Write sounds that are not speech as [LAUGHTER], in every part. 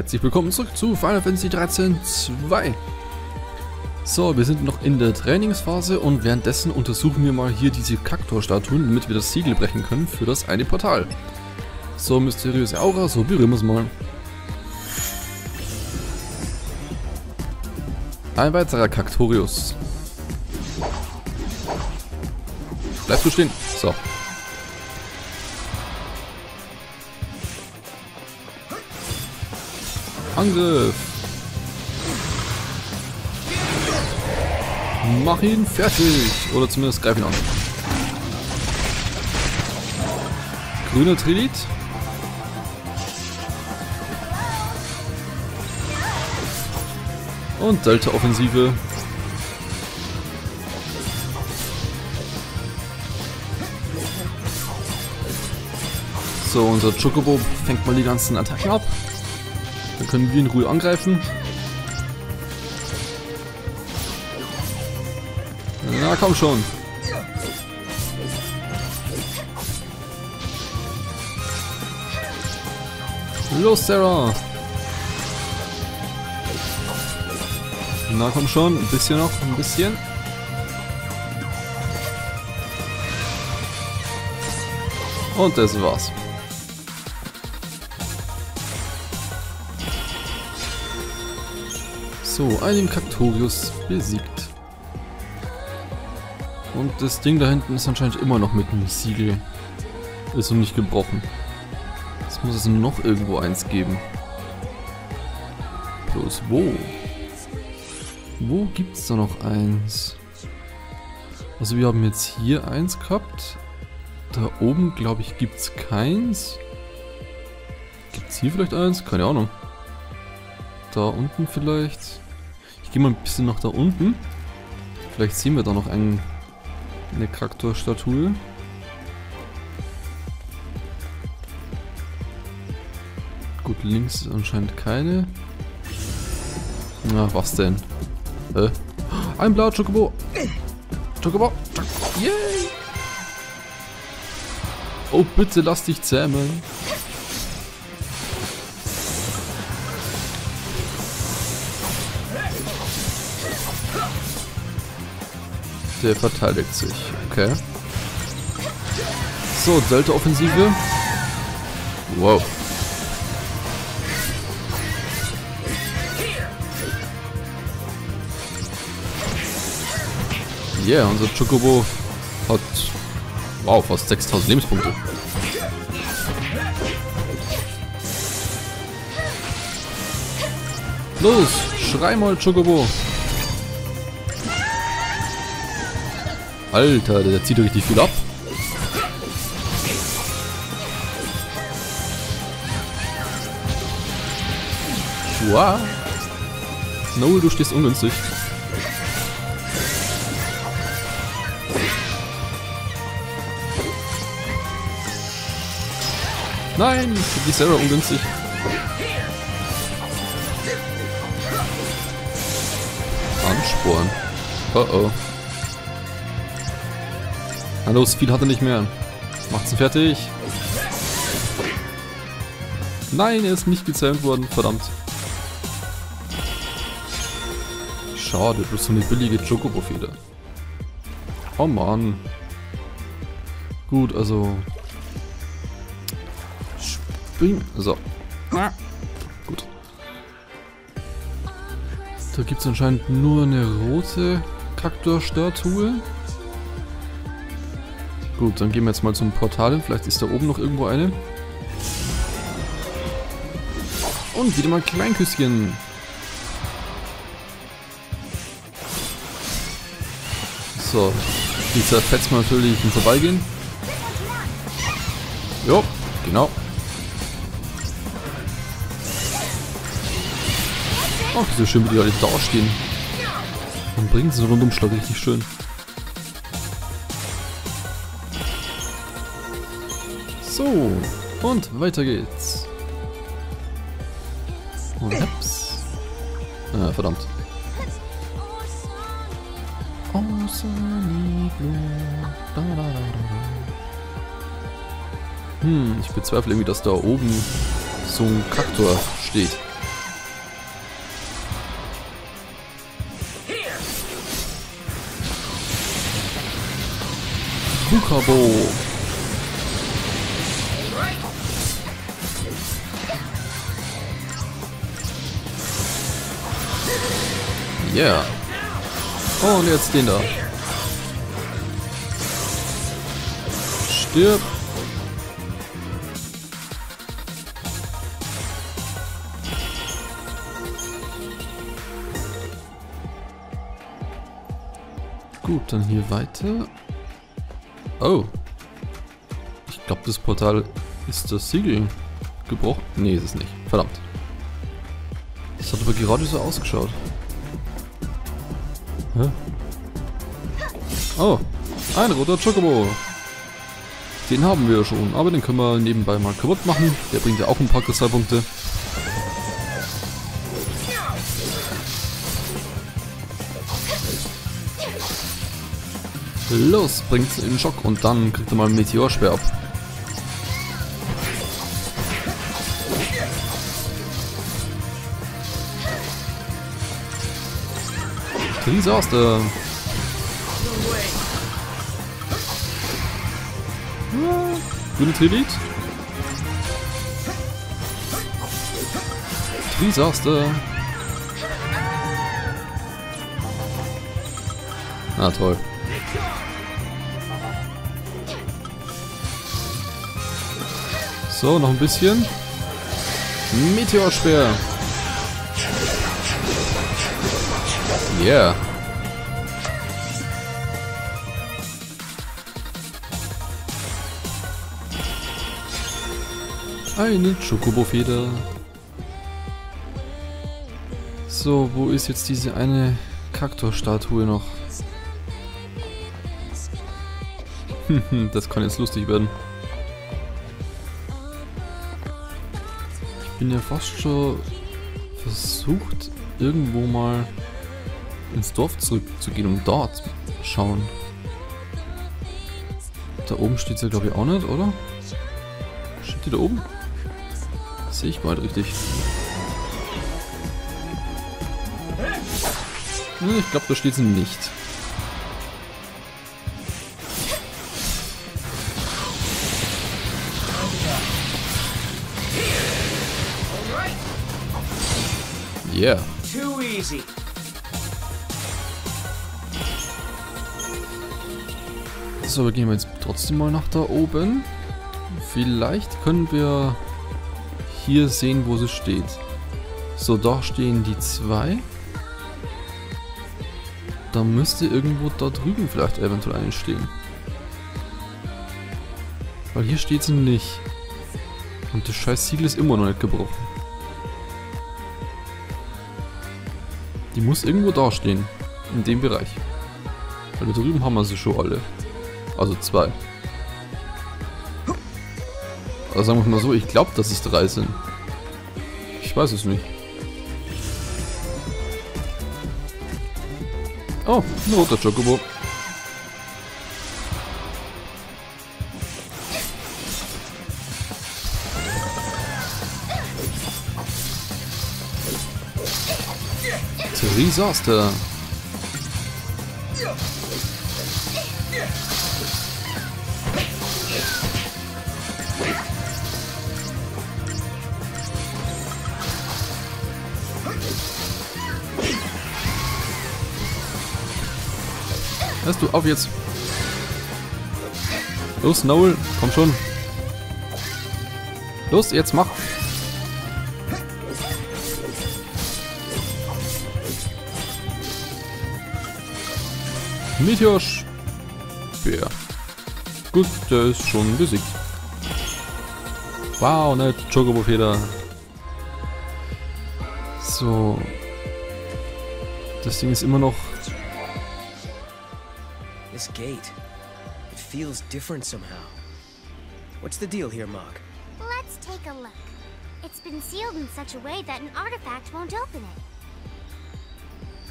herzlich willkommen zurück zu Final Fantasy 13 2. So, wir sind noch in der Trainingsphase und währenddessen untersuchen wir mal hier diese Kaktor-Statuen, damit wir das Siegel brechen können für das eine Portal. So, mysteriöse Aura, so berühren wir es mal. Ein weiterer Kaktorius. Bleibst du stehen? Angriff. Mach ihn fertig. Oder zumindest greif ihn an. Grüner Trilit. Und Delta-Offensive. So, unser Chocobo fängt mal die ganzen Attacken ab. Können wir in Ruhe angreifen. Na komm schon. Los, Sarah. Na komm schon, ein bisschen noch, ein bisschen. Und das war's. So, einen Kaktorius besiegt. Und das Ding da hinten ist anscheinend immer noch mit dem Siegel. Ist noch nicht gebrochen. Es muss es noch irgendwo eins geben. Bloß wo? Wo gibt es da noch eins? Also wir haben jetzt hier eins gehabt. Da oben, glaube ich, gibt es keins. Gibt es hier vielleicht eins? Keine Ahnung. Da unten vielleicht. Ich gehe mal ein bisschen nach da unten. Vielleicht sehen wir da noch ein, eine Kraktor-Statue. Gut, links ist anscheinend keine. Na, was denn? Äh? Ein blauer Chocobo! Chocobo! Yay! Oh, bitte lass dich zähmen. Der verteidigt sich. Okay. So, Delta-Offensive. Wow. Yeah, unser Chocobo hat... Wow, fast 6000 Lebenspunkte. Los, schrei mal, Chocobo. Alter, der zieht richtig viel ab. Wow. Noel, du stehst ungünstig. Nein, die Sarah ungünstig. Ansporn. Oh oh. Na los, viel hat er nicht mehr. Macht's ihn fertig. Nein, er ist nicht gezähmt worden, verdammt. Schade, bloß so eine billige Chocobo-Feder. Oh Mann. Gut, also... Spring... So. Gut. Da gibt es anscheinend nur eine rote Kaktor-Statue. Gut, dann gehen wir jetzt mal zum Portal. Vielleicht ist da oben noch irgendwo eine. Und wieder mal ein Kleinküsschen. So, die zerfetzt man natürlich im Vorbeigehen. Jo, genau. Ach, so schön, wie die alle da stehen. Dann bringen sie einen Rundumschlag richtig schön. So, und weiter geht's. Und ups. Ah, verdammt. Hm, ich bezweifle irgendwie, dass da oben so ein Kaktor steht. Bukabo! Yeah. Oh, und jetzt den da. Stirb. Gut, dann hier weiter. Oh. Ich glaube, das Portal ist das Siegel gebrochen. Nee, ist es nicht. Verdammt. Das hat aber gerade so ausgeschaut. Hä? Oh, ein roter Chocobo. Den haben wir schon, aber den können wir nebenbei mal kaputt machen. Der bringt ja auch ein paar Kristallpunkte. Los, bringt's in Schock und dann kriegt er mal einen Meteorsperr ab. Disaster. Grüne Trillit. Disaster. Ah, toll. So, noch ein bisschen. Meteorspeer. Yeah. Eine Chocobo-Feder. So, wo ist jetzt diese eine Kaktor-Statue noch? [LAUGHS] das kann jetzt lustig werden. Ich bin ja fast schon versucht, irgendwo mal ins Dorf zurückzugehen und dort schauen. Da oben steht sie, glaube ich, auch nicht, oder? Steht die da oben? Sehe ich bald richtig. Ich glaube, da steht sie nicht. Yeah. Too easy. So, wir gehen jetzt trotzdem mal nach da oben. Vielleicht können wir hier sehen, wo sie steht. So, da stehen die zwei. Da müsste irgendwo da drüben vielleicht eventuell eine stehen. Weil hier steht sie nicht. Und das scheiß Siegel ist immer noch nicht gebrochen. Die muss irgendwo da stehen. In dem Bereich. Weil da drüben haben wir sie schon alle. Also zwei. Also sagen wir mal so, ich glaube, dass es drei sind. Ich weiß es nicht. Oh, ein roter Chocobo. Disaster. Hörst du auf jetzt? Los, Noel, komm schon. Los, jetzt mach. Meteor Speer. Gut, der ist schon besiegt. Wow, ne Chocobo-Feder. So. Das Ding ist immer noch This gate. It feels different somehow. What's the deal here, Mog? Let's take a look. It's been sealed in such a way that an artifact won't open it.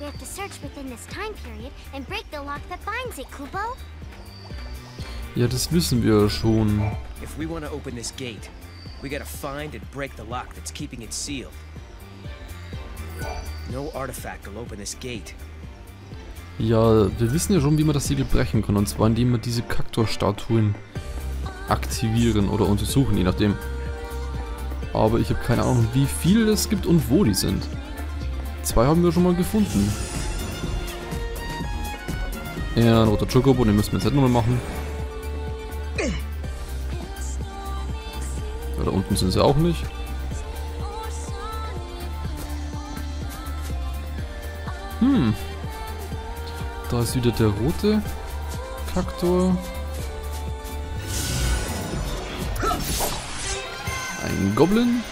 We have to search within this time period and break the lock that binds it, Kubo. Ja, das wissen wir schon. If we want to open this gate, we gotta find and break the lock that's keeping it sealed. No artifact will open this gate. Ja, wir wissen ja schon, wie man das Siegel brechen kann. Und zwar, indem wir diese Kaktor-Statuen aktivieren oder untersuchen, je nachdem. Aber ich habe keine Ahnung, wie viele es gibt und wo die sind. Zwei haben wir schon mal gefunden. Ja, ein roter Chocobo, den müssen wir jetzt nicht nochmal machen. Ja, da unten sind sie auch nicht. Da ist wieder der rote Kaktor. Ein Goblin.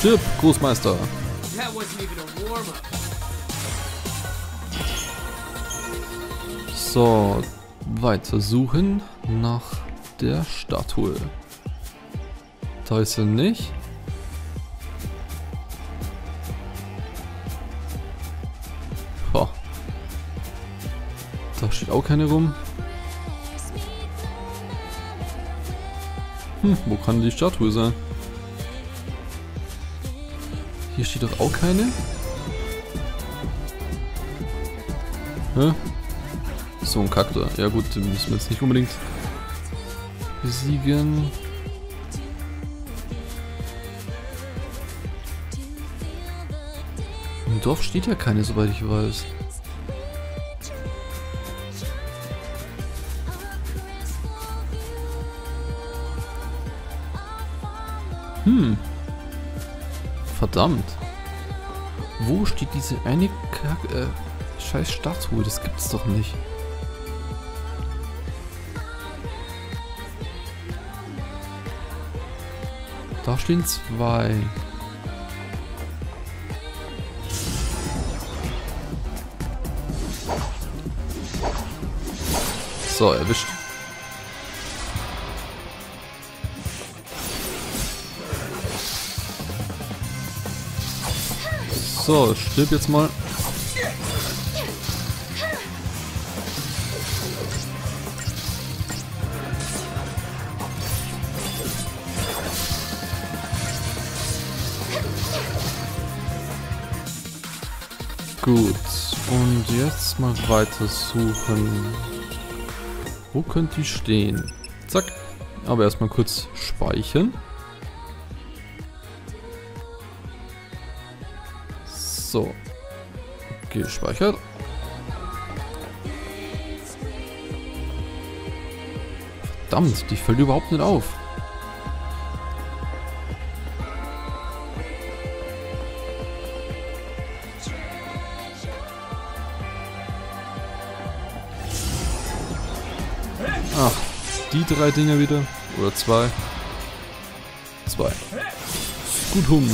Stirb, Großmeister. That wasn't even a warm-up. So, weiter suchen nach der Statue. Da ist er nicht. Boah. Da steht auch keine rum. Hm, wo kann die Statue sein? Hier steht doch auch keine. Hä? So ein Kaktor. Ja gut, den müssen wir jetzt nicht unbedingt besiegen. Im Dorf steht ja keine, soweit ich weiß. Hm. Verdammt. Wo steht diese eine Kack äh, scheiß Statue? Das gibt's doch nicht. Da stehen zwei. So, erwischt. So, stirb jetzt mal. Gut, und jetzt mal weiter suchen. Wo könnte die stehen? Zack. Aber erstmal kurz speichern. So. Gespeichert. Verdammt, die fällt überhaupt nicht auf. Ach, die drei Dinger wieder. Oder zwei. Zwei. Gut hum.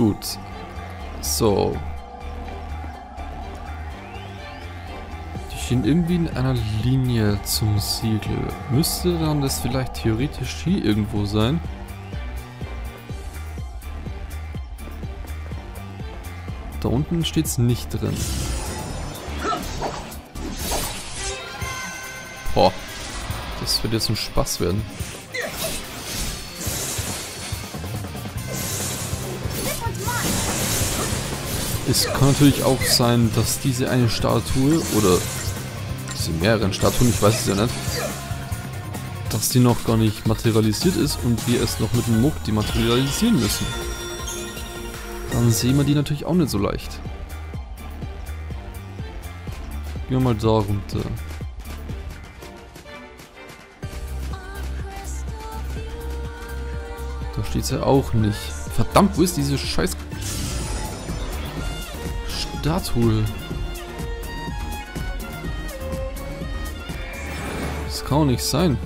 Gut. So. Die stehen irgendwie in einer Linie zum Siegel. Müsste dann das vielleicht theoretisch hier irgendwo sein? Da unten steht es nicht drin. Boah. Das wird jetzt ein Spaß werden. Es kann natürlich auch sein, dass diese eine Statue oder diese mehreren Statuen, ich weiß es ja nicht, dass die noch gar nicht materialisiert ist und wir es noch mit dem Muck dematerialisieren müssen. Dann sehen wir die natürlich auch nicht so leicht. Gehen wir mal da runter. Da steht ja auch nicht. Verdammt, wo ist diese scheiß Statue? Das kann auch nicht sein.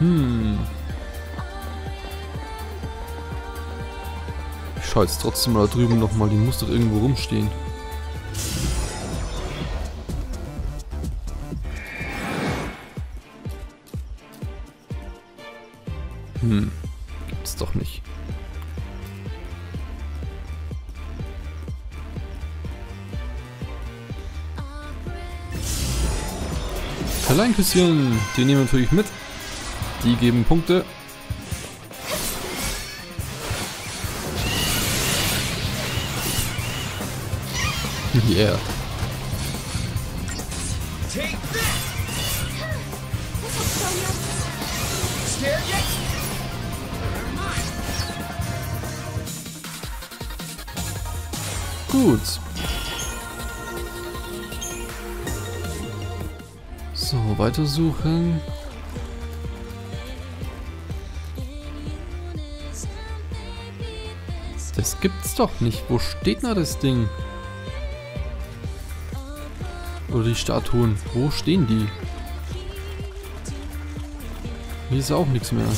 Hm. Ich schau jetzt trotzdem mal da drüben nochmal, die muss doch irgendwo rumstehen. Hm, gibt's doch nicht. Kleinküsschen, die nehmen wir natürlich mit. Die geben Punkte. Yeah. Take this! Gut. So, weitersuchen. Das gibt's doch nicht. Wo steht denn das Ding? Oder die Statuen. Wo stehen die? Hier ist auch nichts mehr.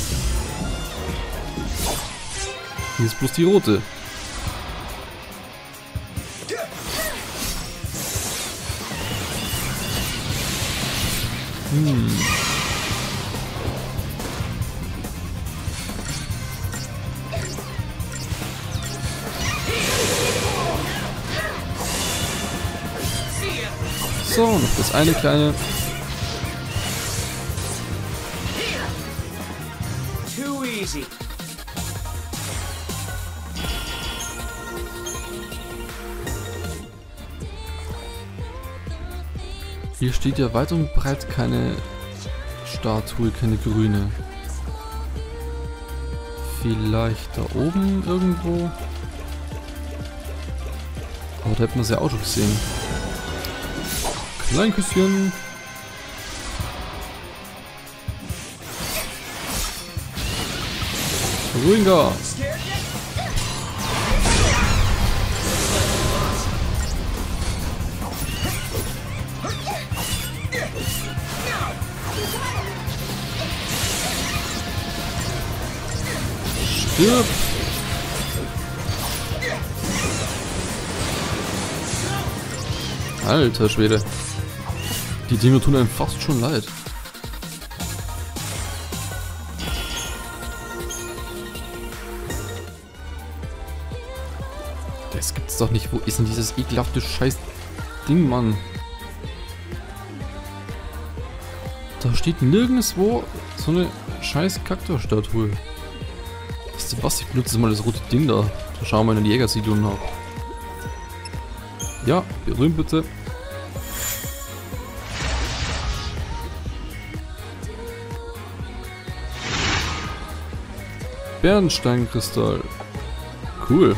Hier ist bloß die rote. Hm. So, noch das eine kleine. Too easy. Hier steht ja weit und breit keine Statue, keine grüne. Vielleicht da oben irgendwo. Aber da hätten wir sie auch schon gesehen. Kleinküsschen. Ruhiger. Scared Stirb. Alter Schwede. Die Dinge tun einem fast schon leid. Das gibt's doch nicht. Wo ist denn dieses ekelhafte Scheiß Ding, Mann? Da steht nirgendwo so eine scheiß Kaktusstatue. Wisst ihr was? Ich benutze mal das rote Ding da. Da schauen wir mal in die Jägersiedlung nach. Ja, berühmt bitte. Bernsteinkristall. Cool.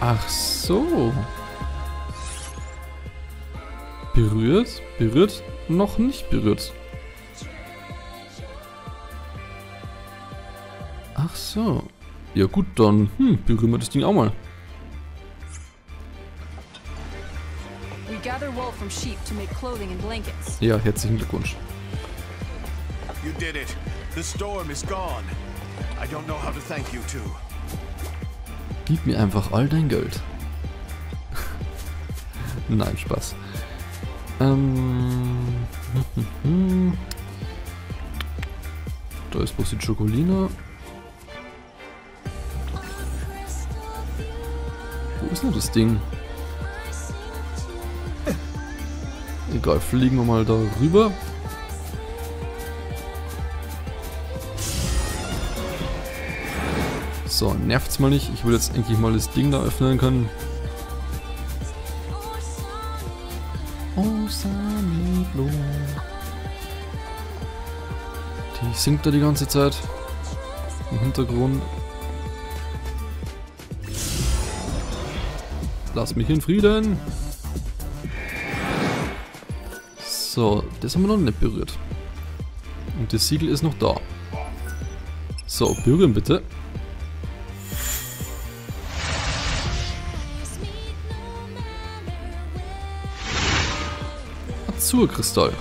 Ach so. Berührt? Berührt? Noch nicht berührt. Ach so. Ja gut, dann hm, berühren wir das Ding auch mal. We gather wool from sheep to make clothing and blankets. Ja, herzlichen Glückwunsch. You did it. The storm is gone. I don't know how to thank you two. Gib mir einfach all dein Geld. [LAUGHS] Nein, Spaß. Ähm. [LAUGHS] Da ist bloß die Schokolina. Das Ding? Egal, fliegen wir mal da rüber. So, nervt's mal nicht. Ich will jetzt endlich mal das Ding da öffnen können. Die singt da die ganze Zeit. Im Hintergrund. Lass mich in Frieden. So, das haben wir noch nicht berührt. Und das Siegel ist noch da. So, berühren bitte. Azurkristall.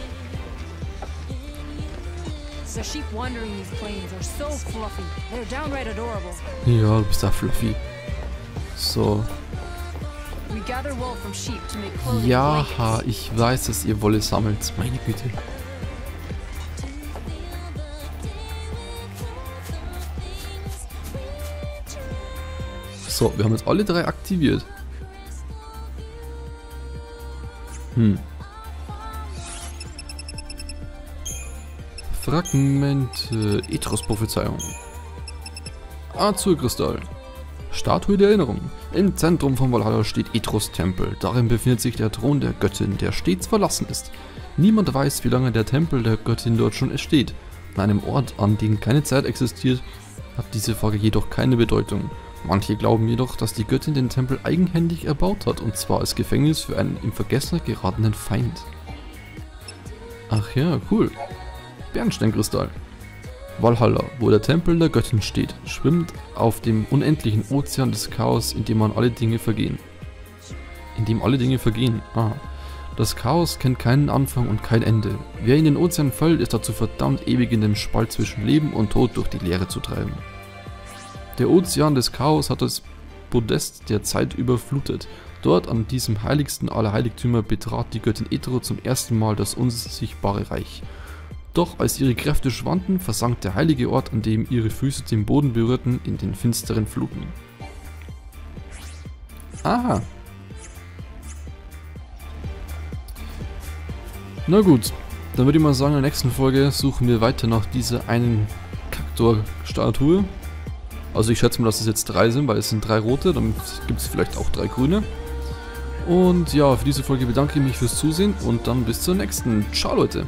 Ja, du bist da fluffy. So. Ja, ich weiß, dass ihr Wolle sammelt. Meine Güte. So, wir haben jetzt alle drei aktiviert. Hm. Fragmente. Ethros-Prophezeiung. Azurkristall. Statue der Erinnerung. Im Zentrum von Valhalla steht Ethros Tempel. Darin befindet sich der Thron der Göttin, der stets verlassen ist. Niemand weiß, wie lange der Tempel der Göttin dort schon steht. An einem Ort, an dem keine Zeit existiert, hat diese Frage jedoch keine Bedeutung. Manche glauben jedoch, dass die Göttin den Tempel eigenhändig erbaut hat, und zwar als Gefängnis für einen in Vergessenheit geratenen Feind. Ach ja, cool. Bernsteinkristall. Valhalla, wo der Tempel der Göttin steht, schwimmt auf dem unendlichen Ozean des Chaos, in dem man alle Dinge vergehen. In dem alle Dinge vergehen. Ah. Das Chaos kennt keinen Anfang und kein Ende. Wer in den Ozean fällt, ist dazu verdammt, ewig in dem Spalt zwischen Leben und Tod durch die Leere zu treiben. Der Ozean des Chaos hat das Podest der Zeit überflutet. Dort an diesem heiligsten aller Heiligtümer betrat die Göttin Etro zum ersten Mal das unsichtbare Reich. Doch als ihre Kräfte schwanden, versank der heilige Ort, an dem ihre Füße den Boden berührten, in den finsteren Fluten. Aha. Na gut, dann würde ich mal sagen, in der nächsten Folge suchen wir weiter nach dieser einen Kaktor-Statue. Also ich schätze mal, dass es jetzt drei sind, weil es sind drei rote, dann gibt es vielleicht auch drei grüne. Und ja, für diese Folge bedanke ich mich fürs Zusehen und dann bis zur nächsten. Ciao Leute!